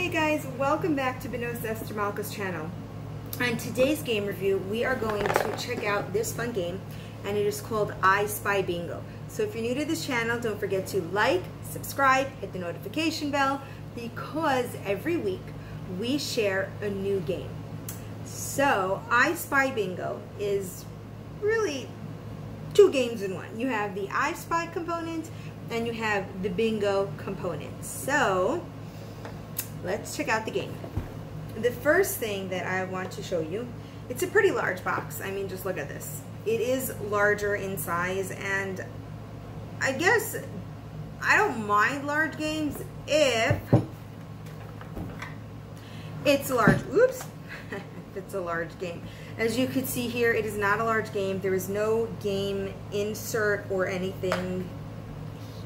Hey guys, welcome back to Bnos Esther channel. On today's game review, we are going to check out this fun game, and it is called I Spy Bingo. So if you're new to this channel, don't forget to like, subscribe, hit the notification bell, because every week we share a new game. So I Spy Bingo is really two games in one. You have the I Spy component, and you have the bingo component. So let's check out the game. The first thing that I want to show you, it's a pretty large box. I mean, just look at this. It is larger in size and I guess I don't mind large games if it's a large. Oops. it's a large game. As you can see here, it is not a large game. There is no game insert or anything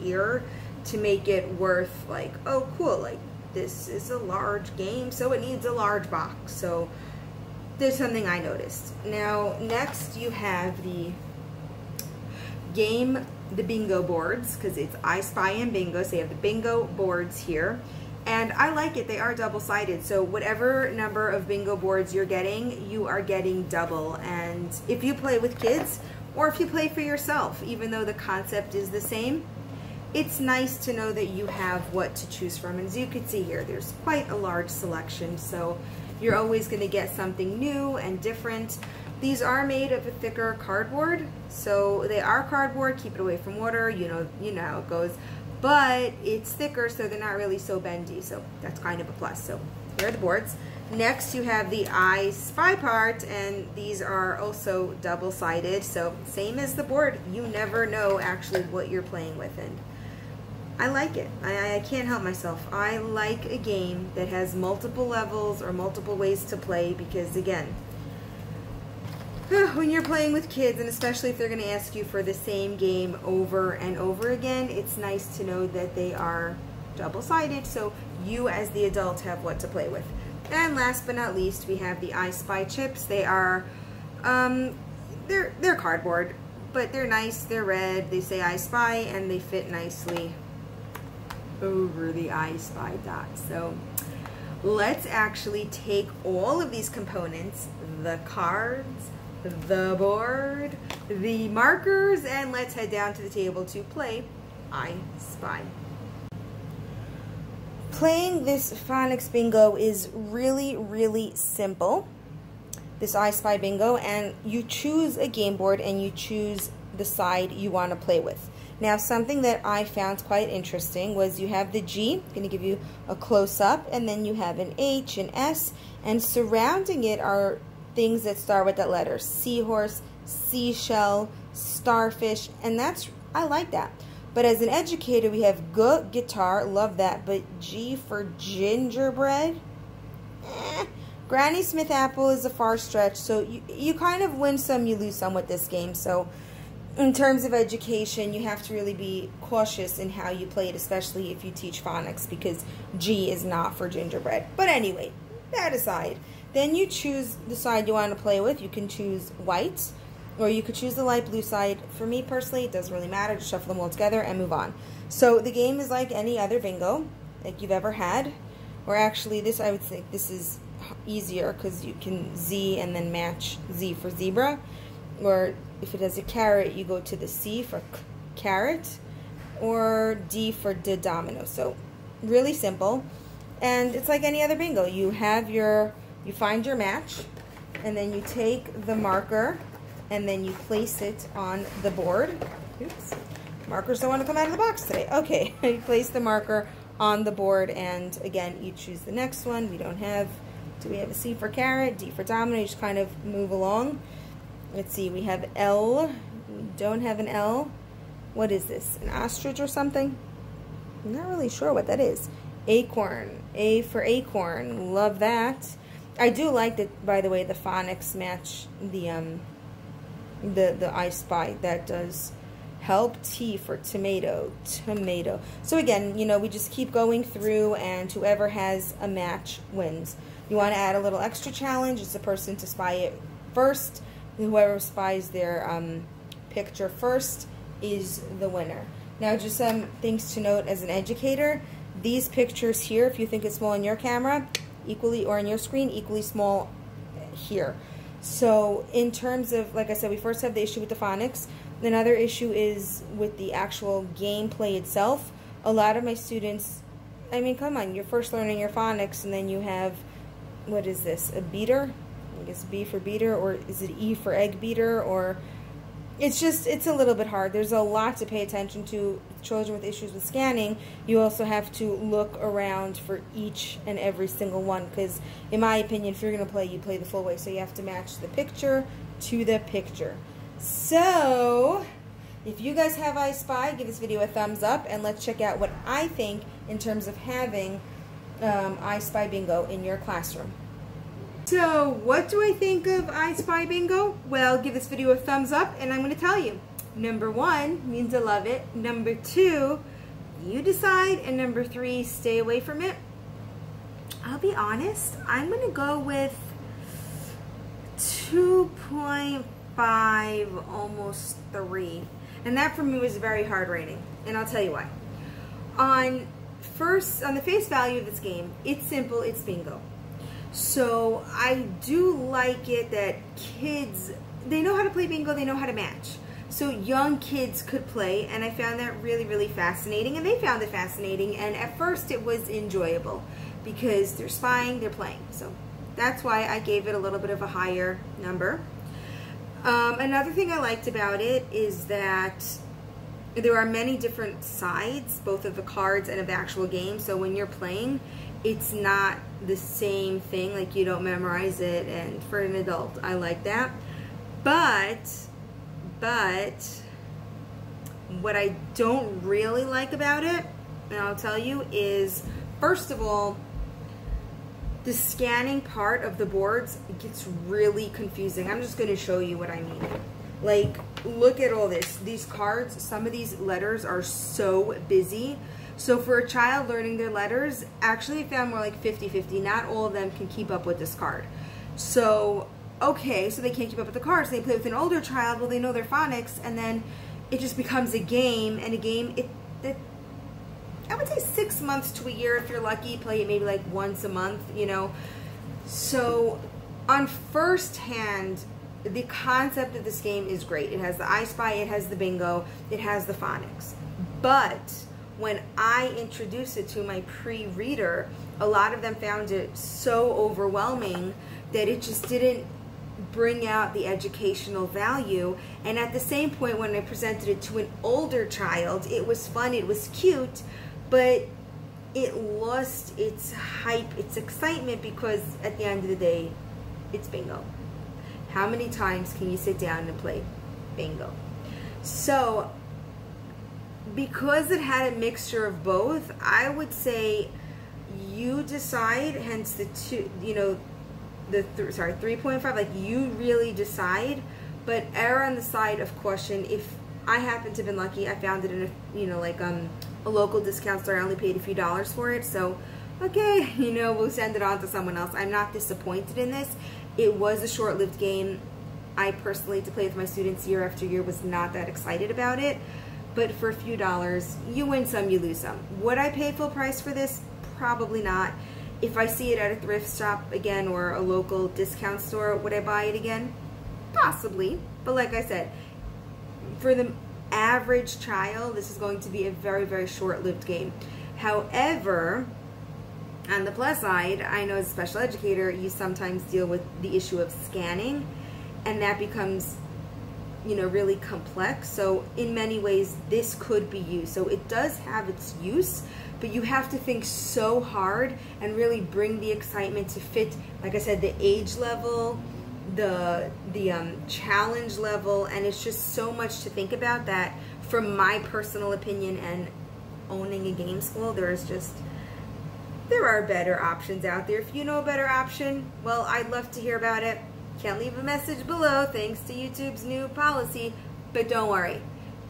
here to make it worth like, oh cool, like this is a large game, so it needs a large box. So there's something I noticed. Now, next you have the game, the bingo boards, because it's I Spy and Bingo, so you have the bingo boards here. And I like it, they are double-sided, so whatever number of bingo boards you're getting, you are getting double. And if you play with kids, or if you play for yourself, even though the concept is the same, it's nice to know that you have what to choose from. And as you can see here, there's quite a large selection, so you're always going to get something new and different. These are made of a thicker cardboard, so they are cardboard, keep it away from water, you know, you know how it goes. But it's thicker, so they're not really so bendy, so that's kind of a plus. So here are the boards. Next, you have the I Spy part, and these are also double-sided, so same as the board. You never know actually what you're playing with. And I like it. I, I can't help myself. I like a game that has multiple levels or multiple ways to play because, again, when you're playing with kids, and especially if they're going to ask you for the same game over and over again, it's nice to know that they are double-sided so you as the adult have what to play with. And last but not least, we have the I Spy chips. They are, um, they're, they're cardboard, but they're nice, they're red, they say I Spy, and they fit nicely over the I Spy dot. So let's actually take all of these components, the cards, the board, the markers, and let's head down to the table to play I Spy. Playing this phonics bingo is really, really simple. This I Spy bingo, and you choose a game board and you choose the side you want to play with. Now, something that I found quite interesting was you have the G, I'm going to give you a close-up, and then you have an H, an S, and surrounding it are things that start with that letter. Seahorse, seashell, starfish, and that's, I like that. But as an educator, we have G, guitar, love that, but G for gingerbread, eh. Granny Smith apple is a far stretch, so you, you kind of win some, you lose some with this game, so in terms of education, you have to really be cautious in how you play it, especially if you teach phonics, because G is not for gingerbread. But anyway, that aside, then you choose the side you want to play with. You can choose white, or you could choose the light blue side. For me personally, it doesn't really matter. Just shuffle them all together and move on. So the game is like any other bingo like you've ever had. Or actually, this I would think this is easier because you can Z and then match Z for zebra. Or if it has a carrot, you go to the C for carrot or D for the domino. So really simple. And it's like any other bingo. You have your, you find your match and then you take the marker and then you place it on the board. Oops. Markers don't want to come out of the box today. Okay, you place the marker on the board and again, you choose the next one. We don't have, do we have a C for carrot, D for domino? You just kind of move along. Let's see, we have L. We don't have an L. What is this? An ostrich or something? I'm not really sure what that is. Acorn. A for acorn. Love that. I do like that, by the way, the phonics match the um the the I Spy. That does help. T for tomato. Tomato. So again, you know, we just keep going through and whoever has a match wins. You want to add a little extra challenge. It's the person to spy it first whoever spies their um, picture first is the winner. Now, just some things to note as an educator. these pictures here, if you think it's small in your camera, equally, or in your screen, equally small here. So in terms of, like I said, we first have the issue with the phonics. Another issue is with the actual gameplay itself. A lot of my students, I mean, come on, you're first learning your phonics and then you have, what is this, a beater? I guess B for beater, or is it E for egg beater, or it's just it's a little bit hard. There's a lot to pay attention to. Children with issues with scanning you also have to look around for each and every single one because in my opinion if you're going to play you play the full way so you have to match the picture to the picture. So if you guys have I Spy give this video a thumbs up and let's check out what I think in terms of having um, I Spy Bingo in your classroom so, what do I think of I Spy Bingo? Well, give this video a thumbs up and I'm going to tell you. Number one means I love it. Number two, you decide. And number three, stay away from it. I'll be honest, I'm going to go with 2.5, almost 3. And that for me was a very hard rating. And I'll tell you why. On first, on the face value of this game, it's simple, it's bingo. So I do like it that kids, they know how to play bingo, they know how to match. So young kids could play, and I found that really, really fascinating, and they found it fascinating, and at first it was enjoyable because they're spying, they're playing. So that's why I gave it a little bit of a higher number. Um, another thing I liked about it is that there are many different sides, both of the cards and of the actual game. So when you're playing, it's not the same thing. Like you don't memorize it. And for an adult, I like that. But, but, what I don't really like about it, and I'll tell you, is first of all, the scanning part of the boards gets really confusing. I'm just going to show you what I mean. Like, look at all this. These cards, some of these letters are so busy. So for a child learning their letters, actually found more like 50-50. Not all of them can keep up with this card. So, okay, so they can't keep up with the cards. They play with an older child, well, they know their phonics, and then it just becomes a game, and a game, it, it I would say six months to a year if you're lucky. Play it maybe like once a month, you know. So on first hand, the concept of this game is great. It has the I Spy, it has the bingo, it has the phonics. But when I introduced it to my pre-reader, a lot of them found it so overwhelming that it just didn't bring out the educational value. And at the same point, when I presented it to an older child, it was fun, it was cute, but it lost its hype, its excitement, because at the end of the day, it's bingo. How many times can you sit down and play bingo? So, because it had a mixture of both, I would say you decide, hence the two, you know, the, th sorry, 3.5, like you really decide, but err on the side of caution. If I happen to have been lucky, I found it in a, you know, like um, a local discount store. I only paid a few dollars for it, so okay, you know, we'll send it on to someone else. I'm not disappointed in this. It was a short-lived game. I personally, to play with my students year after year, was not that excited about it. But for a few dollars, you win some, you lose some. Would I pay full price for this? Probably not. If I see it at a thrift shop again or a local discount store, would I buy it again? Possibly. But like I said, for the average child, this is going to be a very, very short-lived game. However, on the plus side, I know as a special educator, you sometimes deal with the issue of scanning, and that becomes, you know, really complex. So in many ways, this could be used. So it does have its use, but you have to think so hard and really bring the excitement to fit, like I said, the age level, the the um, challenge level, and it's just so much to think about that. From my personal opinion and owning a game school, there is just there are better options out there. If you know a better option, well, I'd love to hear about it. Can't leave a message below thanks to YouTube's new policy, but don't worry.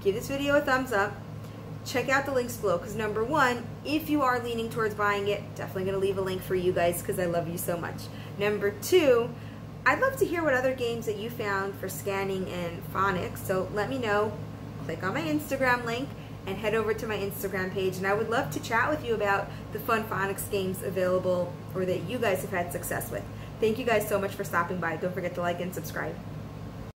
Give this video a thumbs up. Check out the links below because number one, if you are leaning towards buying it, definitely going to leave a link for you guys because I love you so much. Number two, I'd love to hear what other games that you found for scanning and phonics, so let me know. Click on my Instagram link and head over to my Instagram page. And I would love to chat with you about the fun phonics games available or that you guys have had success with. Thank you guys so much for stopping by. Don't forget to like and subscribe.